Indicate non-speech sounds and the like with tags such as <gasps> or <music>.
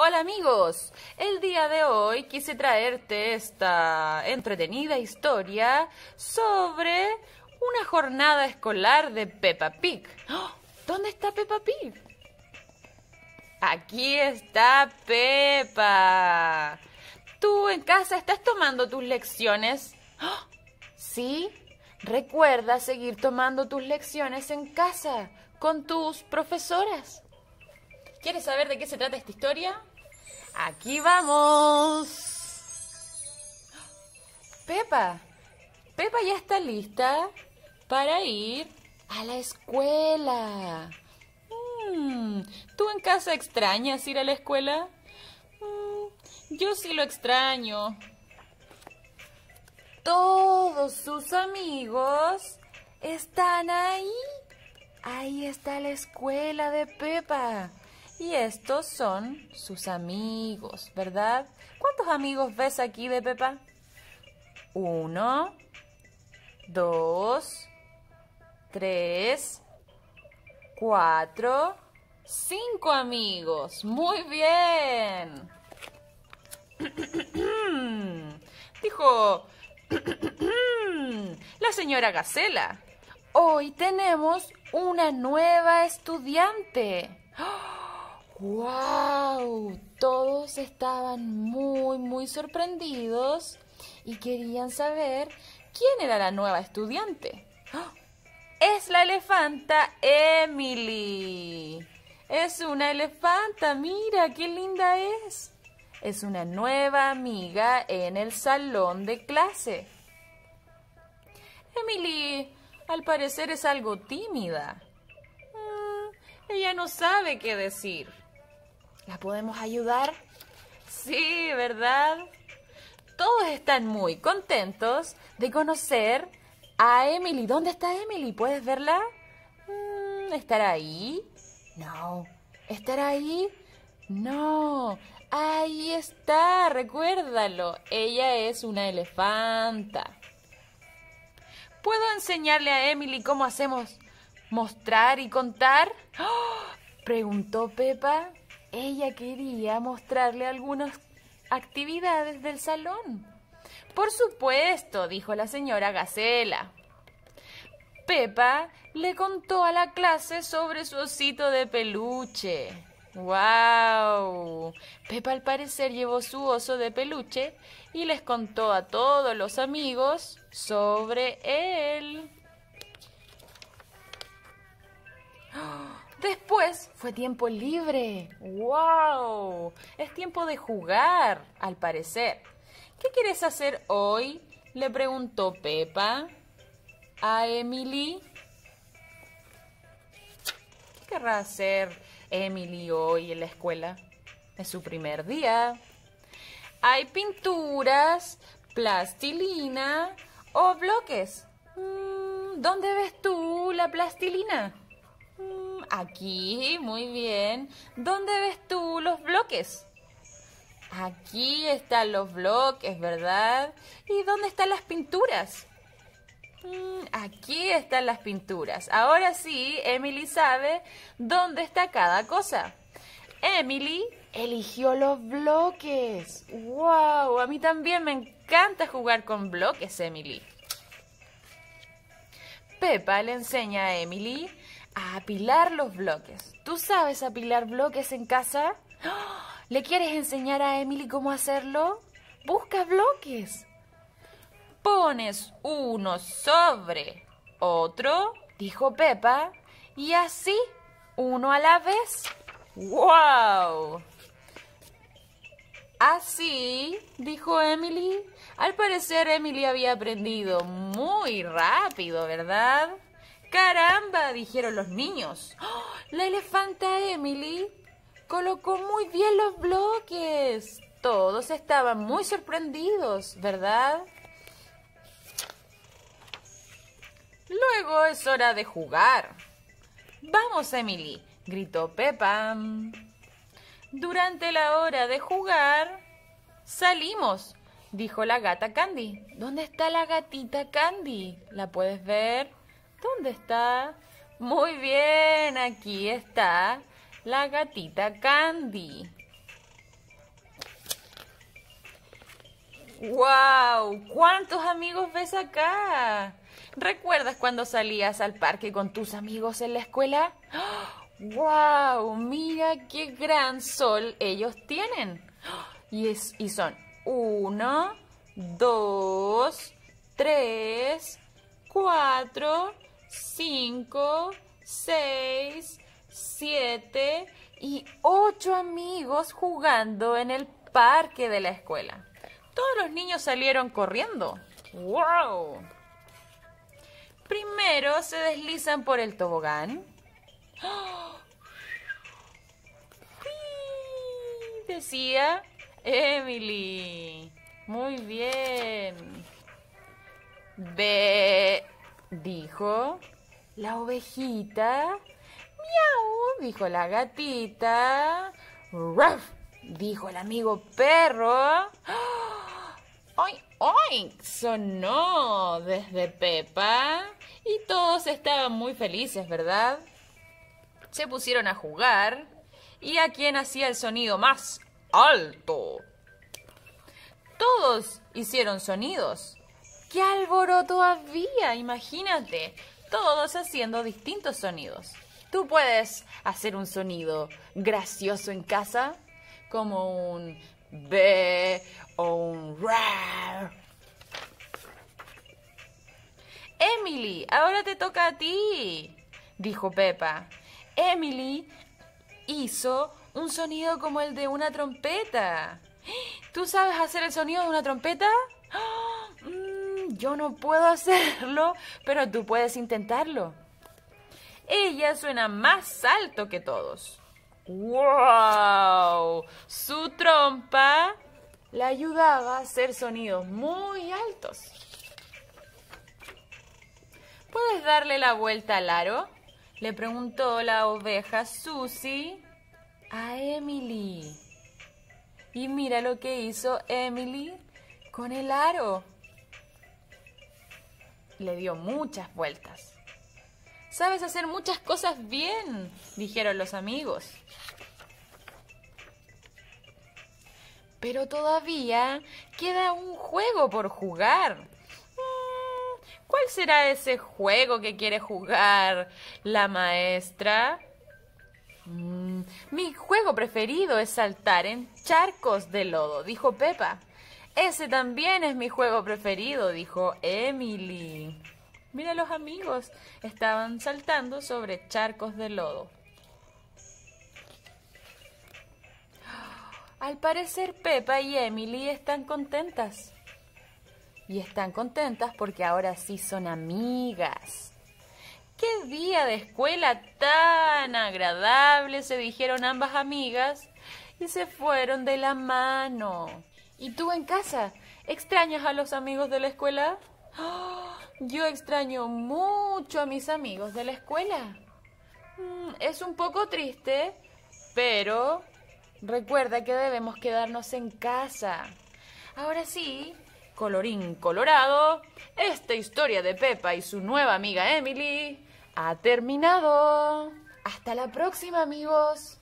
Hola amigos, el día de hoy quise traerte esta entretenida historia sobre una jornada escolar de Peppa Pig. ¡Oh! ¿Dónde está Peppa Pig? Aquí está Peppa. ¿Tú en casa estás tomando tus lecciones? ¡Oh! ¿Sí? Recuerda seguir tomando tus lecciones en casa con tus profesoras. ¿Quieres saber de qué se trata esta historia? Aquí vamos. Pepa, Pepa ya está lista para ir a la escuela. Mm, ¿Tú en casa extrañas ir a la escuela? Mm, yo sí lo extraño. Todos sus amigos están ahí. Ahí está la escuela de Pepa. Y estos son sus amigos, ¿verdad? ¿Cuántos amigos ves aquí de Pepa? Uno, dos, tres, cuatro, cinco amigos. Muy bien. <clears throat> Dijo <clears throat> la señora Gacela. Hoy tenemos una nueva estudiante. ¡Wow! Todos estaban muy, muy sorprendidos y querían saber quién era la nueva estudiante. Es la elefanta Emily. Es una elefanta, mira qué linda es. Es una nueva amiga en el salón de clase. Emily, al parecer, es algo tímida. Mm, ella no sabe qué decir. ¿La podemos ayudar? Sí, ¿verdad? Todos están muy contentos de conocer a Emily. ¿Dónde está Emily? ¿Puedes verla? Mm, ¿Estará ahí? No. ¿Estará ahí? No. Ahí está, recuérdalo. Ella es una elefanta. ¿Puedo enseñarle a Emily cómo hacemos mostrar y contar? ¡Oh! Preguntó Pepa. Ella quería mostrarle algunas actividades del salón. Por supuesto, dijo la señora Gacela. Pepa le contó a la clase sobre su osito de peluche. ¡Wow! Pepa al parecer llevó su oso de peluche y les contó a todos los amigos sobre él. Después fue tiempo libre. ¡Wow! Es tiempo de jugar, al parecer. ¿Qué quieres hacer hoy? le preguntó Pepa a Emily. ¿Qué querrá hacer Emily hoy en la escuela? Es su primer día. Hay pinturas, plastilina o bloques. Mm, ¿Dónde ves tú la plastilina? Aquí, muy bien. ¿Dónde ves tú los bloques? Aquí están los bloques, ¿verdad? ¿Y dónde están las pinturas? Mm, aquí están las pinturas. Ahora sí, Emily sabe dónde está cada cosa. Emily eligió los bloques. ¡Wow! A mí también me encanta jugar con bloques, Emily. Pepa le enseña a Emily a apilar los bloques. ¿Tú sabes apilar bloques en casa? <gasps> ¿Le quieres enseñar a Emily cómo hacerlo? Busca bloques. Pones uno sobre otro, dijo Pepa, y así, uno a la vez. ¡Wow! Así, dijo Emily. Al parecer Emily había aprendido muy rápido, ¿verdad? ¡Caramba! dijeron los niños. ¡Oh! La elefanta Emily colocó muy bien los bloques. Todos estaban muy sorprendidos, ¿verdad? Luego es hora de jugar. Vamos, Emily, gritó Peppa. Durante la hora de jugar, salimos, dijo la gata Candy. ¿Dónde está la gatita Candy? ¿La puedes ver? ¿Dónde está? Muy bien, aquí está la gatita Candy. ¡Wow! ¿Cuántos amigos ves acá? ¿Recuerdas cuando salías al parque con tus amigos en la escuela? ¡Wow! Mira qué gran sol ellos tienen. Y, es, y son uno, dos, tres, cuatro, cinco, seis, siete y ocho amigos jugando en el parque de la escuela. Todos los niños salieron corriendo. ¡Wow! Primero se deslizan por el tobogán. Decía Emily. Muy bien. Ve, dijo la ovejita. Miau, dijo la gatita. Ruff, dijo el amigo perro. <gasps> ¡Ay, ay! Sonó desde Pepa. Y todos estaban muy felices, ¿verdad? Se pusieron a jugar. ¿Y a quién hacía el sonido más alto? Todos hicieron sonidos. ¡Qué alboroto había! Imagínate, todos haciendo distintos sonidos. Tú puedes hacer un sonido gracioso en casa, como un B o un RAR. Emily, ahora te toca a ti, dijo Pepa. Emily hizo un sonido como el de una trompeta. ¿Tú sabes hacer el sonido de una trompeta? Yo no puedo hacerlo, pero tú puedes intentarlo. Ella suena más alto que todos. ¡Wow! Su trompa le ayudaba a hacer sonidos muy altos. ¿Puedes darle la vuelta al aro? Le preguntó la oveja Susie a Emily. Y mira lo que hizo Emily con el aro. Le dio muchas vueltas. Sabes hacer muchas cosas bien, dijeron los amigos. Pero todavía queda un juego por jugar. Mm, ¿Cuál será ese juego que quiere jugar la maestra? Mm, mi juego preferido es saltar en charcos de lodo, dijo Pepa. Ese también es mi juego preferido, dijo Emily. Mira los amigos, estaban saltando sobre charcos de lodo. Al parecer Pepa y Emily están contentas. Y están contentas porque ahora sí son amigas. ¡Qué día de escuela tan agradable! se dijeron ambas amigas y se fueron de la mano. ¿Y tú en casa? ¿Extrañas a los amigos de la escuela? yo extraño mucho a mis amigos de la escuela. Mm, es un poco triste, pero recuerda que debemos quedarnos en casa. Ahora sí, colorín colorado, esta historia de Pepa y su nueva amiga Emily ha terminado. Hasta la próxima, amigos.